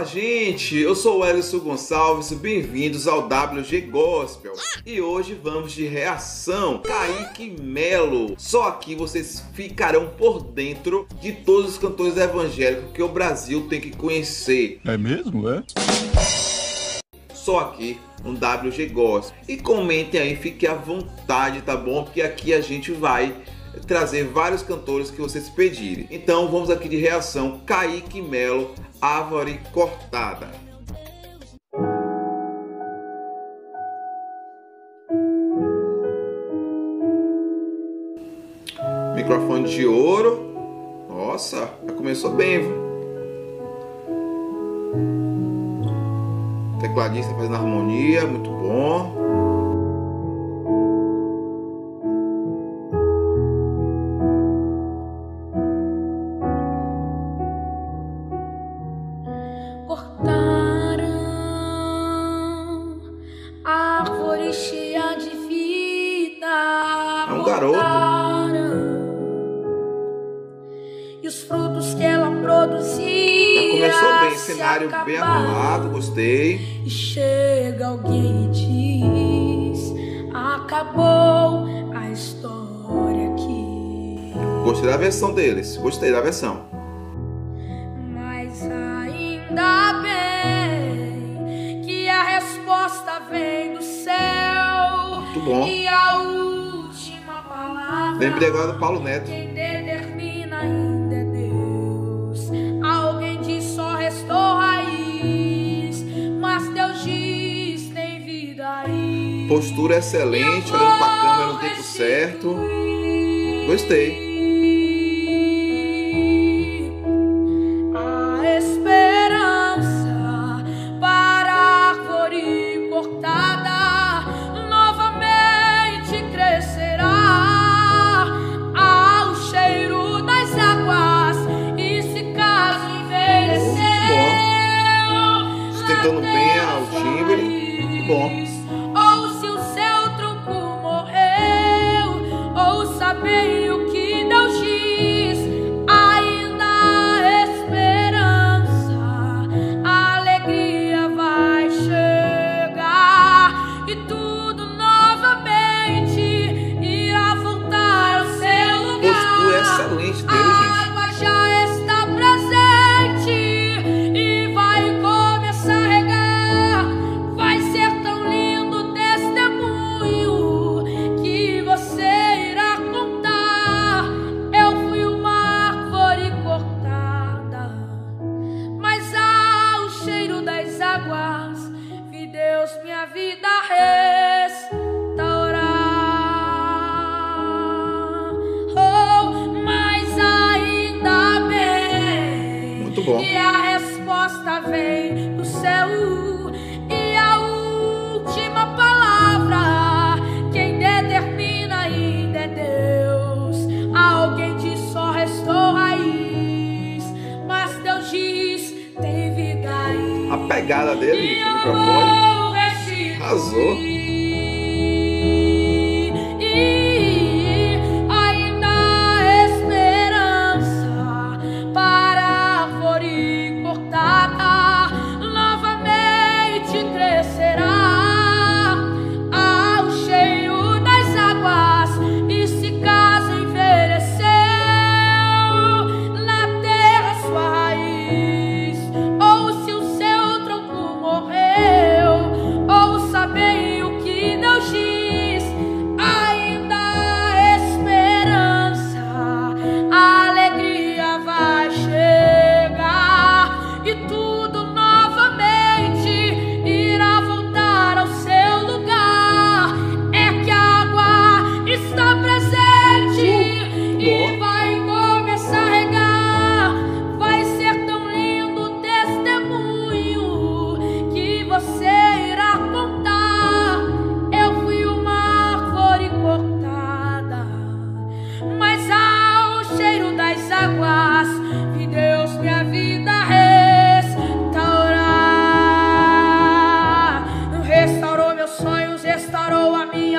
Fala gente, eu sou o Ellison Gonçalves, bem-vindos ao WG Gospel. E hoje vamos de reação Kaique Melo. Só aqui vocês ficarão por dentro de todos os cantores evangélicos que o Brasil tem que conhecer. É mesmo, é? Só aqui no WG Gospel. E comentem aí, fiquem à vontade, tá bom? Porque aqui a gente vai trazer vários cantores que vocês pedirem. Então vamos aqui de reação Kaique Melo, Árvore Cortada. Microfone de ouro. Nossa, já começou bem, viu? Tecladista fazendo harmonia, muito bom. Garoto. E os frutos que ela produzia. Começou bem, cenário bem arrumado, gostei. E chega alguém e diz: Acabou a história aqui. Gostei da versão deles, gostei da versão. Mas ainda bem Muito bom. E a Lembrei agora do Paulo Neto. Quem determina ainda é Deus. Alguém diz só restou raiz, mas Deus diz tem vida aí. Postura excelente, olhando pra câmera no tempo certo. Gostei. Bom. Pegada dele no microfone. Arrasou.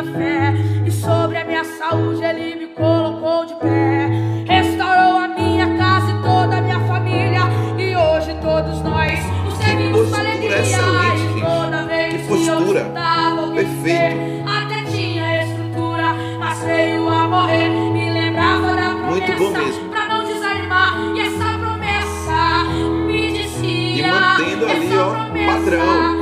minha fé e sobre a minha saúde ele me colocou de pé. Restaurou a minha casa e toda a minha família e hoje todos nós o seguimos com alegria. Excelente, e toda vez que, postura. eu o Perfeito. Até tinha estrutura, mas veio a morrer. Me lembrava da promessa Muito bom mesmo. pra não desanimar e essa promessa me dizia. E mantendo ali, ó, padrão.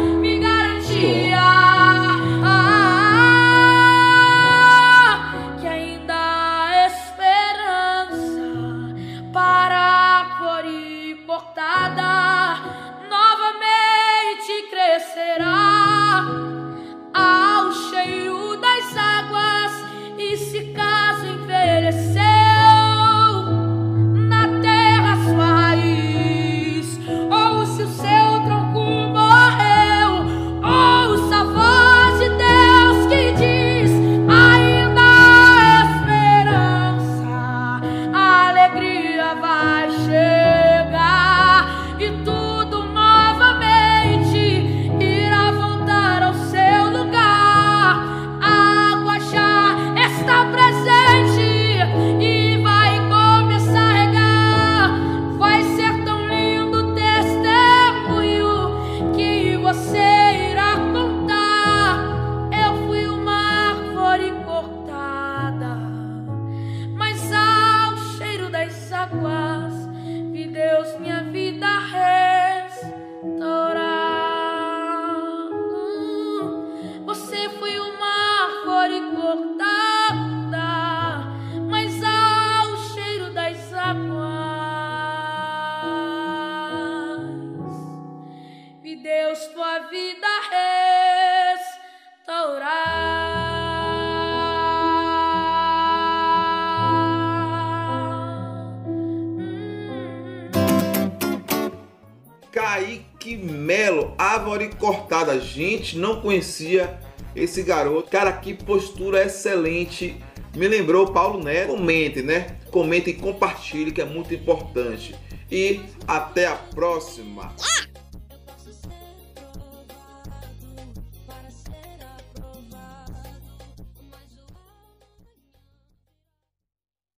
Kaique Melo, árvore cortada. Gente, não conhecia esse garoto. Cara, que postura excelente. Me lembrou Paulo Neto. Comente, né? Comente e compartilhe, que é muito importante. E até a próxima.